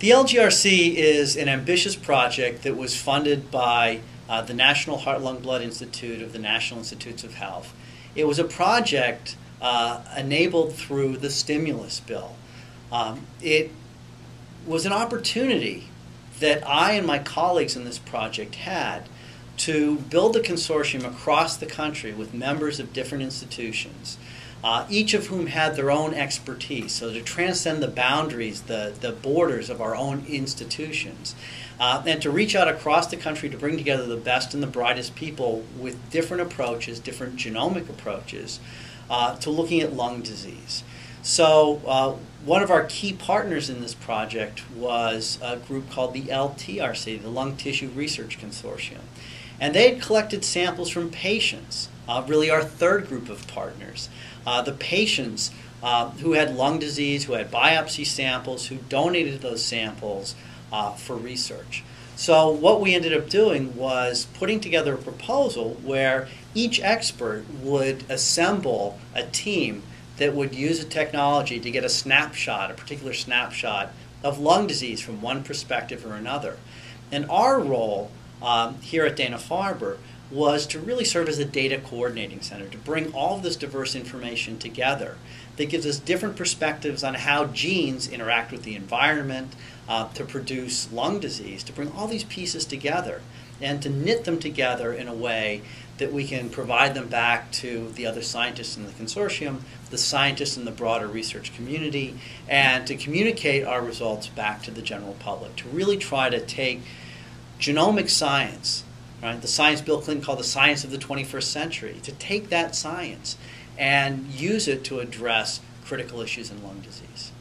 The LGRC is an ambitious project that was funded by uh, the National Heart, Lung, Blood Institute of the National Institutes of Health. It was a project uh, enabled through the stimulus bill. Um, it was an opportunity that I and my colleagues in this project had to build a consortium across the country with members of different institutions, uh, each of whom had their own expertise. So to transcend the boundaries, the, the borders of our own institutions, uh, and to reach out across the country to bring together the best and the brightest people with different approaches, different genomic approaches, uh, to looking at lung disease. So uh, one of our key partners in this project was a group called the LTRC, the Lung Tissue Research Consortium. And they had collected samples from patients, uh, really our third group of partners. Uh, the patients uh, who had lung disease, who had biopsy samples, who donated those samples uh, for research. So what we ended up doing was putting together a proposal where each expert would assemble a team that would use a technology to get a snapshot, a particular snapshot of lung disease from one perspective or another. And our role um, here at Dana-Farber was to really serve as a data coordinating center, to bring all of this diverse information together that gives us different perspectives on how genes interact with the environment uh, to produce lung disease, to bring all these pieces together and to knit them together in a way that we can provide them back to the other scientists in the consortium, the scientists in the broader research community, and to communicate our results back to the general public, to really try to take genomic science, right, the science Bill Clinton called the science of the 21st century, to take that science and use it to address critical issues in lung disease.